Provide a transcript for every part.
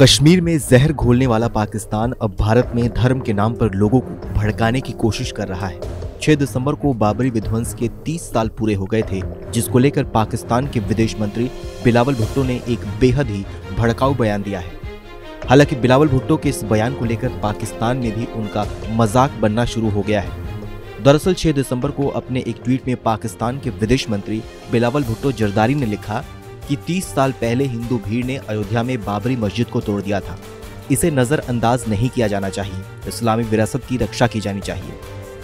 कश्मीर में जहर घोलने वाला पाकिस्तान अब भारत में धर्म के नाम पर लोगों को भड़काने की कोशिश कर रहा है। 6 दिसंबर को बाबरी विध्वंस के 30 साल पूरे हो गए थे, जिसको लेकर पाकिस्तान के विदेश मंत्री बिलावल भुट्टो ने एक बेहद ही भड़काऊ बयान दिया है। हालाँकि बिलावल भुट्टो के इस बयान को लेकर पाकिस्तान में भी उनका मज़ाक बनना शुरू हो गया है। दरअसल 6 दिसंबर को अपने एक ट्वीट में पाकिस्तान के विदेश मंत्री बिलावल भुट्टो जरदारी ने लिखा कि 30 साल पहले हिंदू भीड़ ने अयोध्या में बाबरी मस्जिद को तोड़ दिया था। इसे नजरअंदाज नहीं किया जाना चाहिए। इस्लामी विरासत की रक्षा की जानी चाहिए।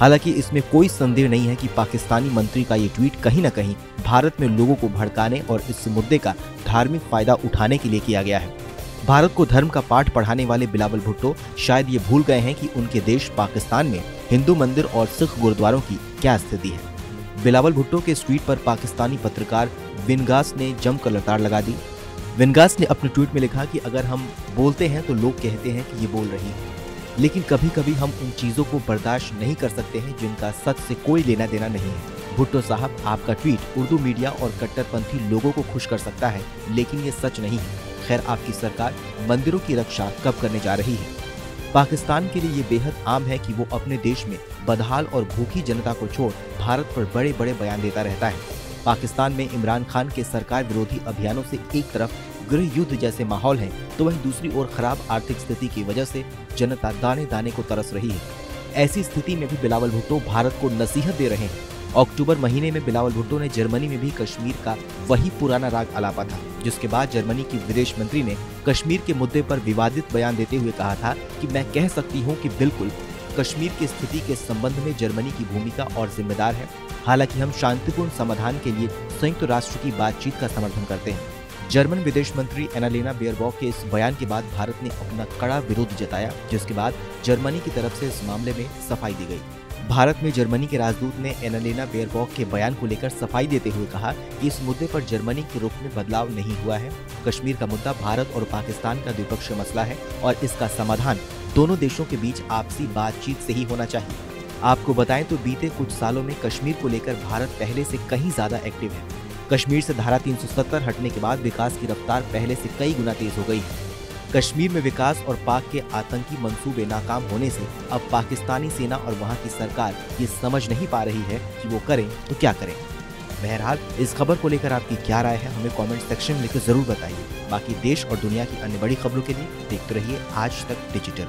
हालाँकि इसमें कोई संदेह नहीं है कि पाकिस्तानी मंत्री का ये ट्वीट कहीं न कहीं भारत में लोगों को भड़काने और इस मुद्दे का धार्मिक फ़ायदा उठाने के लिए किया गया है। भारत को धर्म का पाठ पढ़ाने वाले बिलावल भुट्टो शायद ये भूल गए हैं कि उनके देश पाकिस्तान में हिंदू मंदिर और सिख गुरुद्वारों की क्या स्थिति है। बिलावल भुट्टो के इस ट्वीट पर पाकिस्तानी पत्रकार विनगास ने जमकर लताड़ लगा दी। विनगास ने अपने ट्वीट में लिखा कि अगर हम बोलते हैं तो लोग कहते हैं कि ये बोल रही है। लेकिन कभी कभी हम उन चीज़ों को बर्दाश्त नहीं कर सकते हैं जिनका सच से कोई लेना देना नहीं है। भुट्टो साहब, आपका ट्वीट उर्दू मीडिया और कट्टरपंथी लोगों को खुश कर सकता है, लेकिन ये सच नहीं है। खैर, आपकी सरकार मंदिरों की रक्षा कब करने जा रही है? पाकिस्तान के लिए ये बेहद आम है कि वो अपने देश में बदहाल और भूखी जनता को छोड़ भारत पर बड़े बड़े बयान देता रहता है। पाकिस्तान में इमरान खान के सरकार विरोधी अभियानों से एक तरफ़ गृह युद्ध जैसे माहौल है तो वहीं दूसरी ओर खराब आर्थिक स्थिति की वजह से जनता दाने दाने को तरस रही है। ऐसी स्थिति में भी बिलावल भुट्टो भारत को नसीहत दे रहे हैं। अक्टूबर महीने में बिलावल भुट्टो ने जर्मनी में भी कश्मीर का वही पुराना राग अलापा था, जिसके बाद जर्मनी की विदेश मंत्री ने कश्मीर के मुद्दे पर विवादित बयान देते हुए कहा था कि मैं कह सकती हूँ कि बिल्कुल, कश्मीर की स्थिति के संबंध में जर्मनी की भूमिका और जिम्मेदार है। हालाँकि हम शांतिपूर्ण समाधान के लिए संयुक्त राष्ट्र की बातचीत का समर्थन करते हैं। जर्मन विदेश मंत्री एनालेना बेयरबॉक के इस बयान के बाद भारत ने अपना कड़ा विरोध जताया, जिसके बाद जर्मनी की तरफ़ से इस मामले में सफ़ाई दी गई। भारत में जर्मनी के राजदूत ने एनालेना बेयरबॉक के बयान को लेकर सफ़ाई देते हुए कहा कि इस मुद्दे पर जर्मनी के रुख में बदलाव नहीं हुआ है। कश्मीर का मुद्दा भारत और पाकिस्तान का द्विपक्षीय मसला है और इसका समाधान दोनों देशों के बीच आपसी बातचीत से ही होना चाहिए। आपको बताएँ तो बीते कुछ सालों में कश्मीर को लेकर भारत पहले से कहीं ज़्यादा एक्टिव है। कश्मीर से धारा 370 हटने के बाद विकास की रफ्तार पहले से कई गुना तेज हो गई। है कश्मीर में विकास और पाक के आतंकी मंसूबे नाकाम होने से अब पाकिस्तानी सेना और वहाँ की सरकार ये समझ नहीं पा रही है कि वो करें तो क्या करें। बहरहाल, इस खबर को लेकर आपकी क्या राय है हमें कमेंट सेक्शन में लिखकर ज़रूर बताइए। बाकी देश और दुनिया की अन्य बड़ी खबरों के लिए देखते रहिए आज तक डिजिटल